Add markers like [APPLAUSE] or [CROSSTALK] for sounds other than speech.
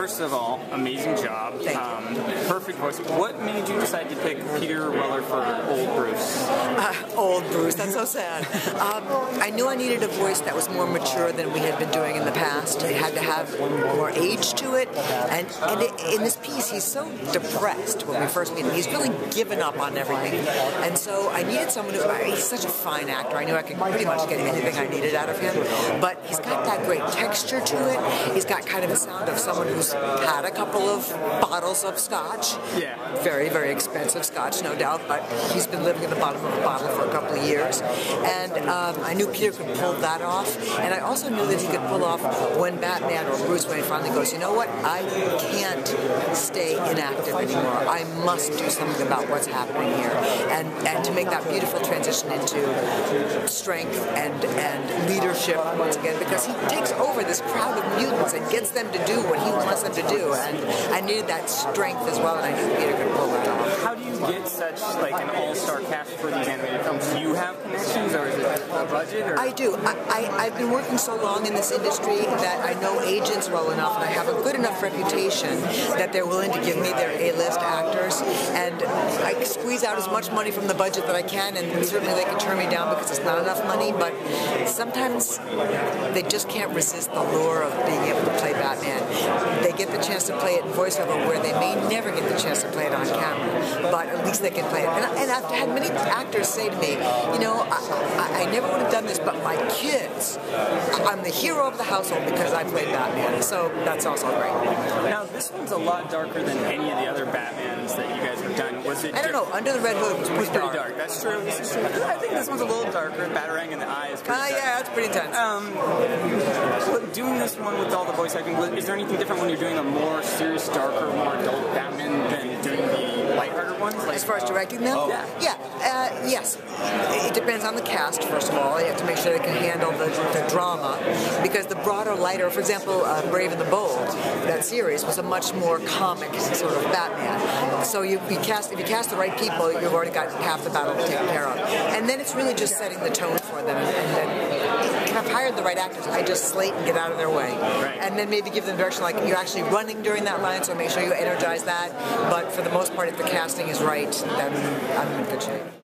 first of all, amazing job. Um, perfect voice. What made you decide to pick Peter Weller for old Bruce? Uh, [LAUGHS] old Bruce, that's so sad. [LAUGHS] Um, I knew I needed a voice that was more mature than we had been doing in the past. It had to have more age to it. And, and it, in this piece, he's so depressed when we first meet him. He's really given up on everything. And so I needed someone who, he's such a fine actor. I knew I could pretty much get anything I needed out of him. But he's got great texture to it. He's got kind of a sound of someone who's had a couple of bottles of scotch. Yeah. Very, very expensive scotch, no doubt, but he's been living in the bottom of a bottle for a couple of years. And um, I knew Peter could pull that off. And I also knew that he could pull off when Batman or Bruce Wayne finally goes, you know what, I can't stay inactive anymore. I must do something about what's happening here. And, and to make that beautiful transition into strength and, and leadership once again, because he takes over this crowd of mutants and gets them to do what he wants them to do. And I needed that strength as well, and I knew Peter could pull that off. How do you get such like an all-star cast for these animated films? Do you have connections, or it budget? Or? I do. I, I, have been working so long in this industry that I know agents well enough, and I have a good enough reputation that they're willing to give me their A-list actors, and I squeeze out as much money from the budget that I can, and certainly they can turn me down because it's not enough money, but sometimes they just can't resist the lure of being able to play Batman. Chance to play it in voiceover where they may never get the chance to play it on camera, but at least they can play it. And, and I've had many actors say to me, you know, I, I, I never would have done this, but my kids, I'm the hero of the household because I played Batman. So that's also great. Now, this one's a lot darker than any of the other Batmans that you guys have done. Was it? I don't know. Under the Red Hood was pretty, was pretty dark. dark. That's true. This is true. I think this one's a little darker. Batarang in the eye is pretty uh, yeah, that's pretty intense. Um, doing this one with all the voice acting, is there anything different when you're doing a more serious, darker, more adult Batman than doing the lighthearted ones? Like, as far as directing them? Oh. Yeah. Uh, yes. It depends on the cast, first of all. You have to make sure they can handle the, the drama. Because the broader, lighter, for example, uh, Brave and the Bold, that series was a much more comic sort of Batman. So you, you cast if you cast the right people, you've already got half the battle taken care of. And then it's really just setting the tone for them. And, and then, if I've hired the right actors, I just slate and get out of their way. Right. And then maybe give them direction like you're actually running during that line, so make sure you energize that. But for the most part, if the casting is right, then I'm in good shape.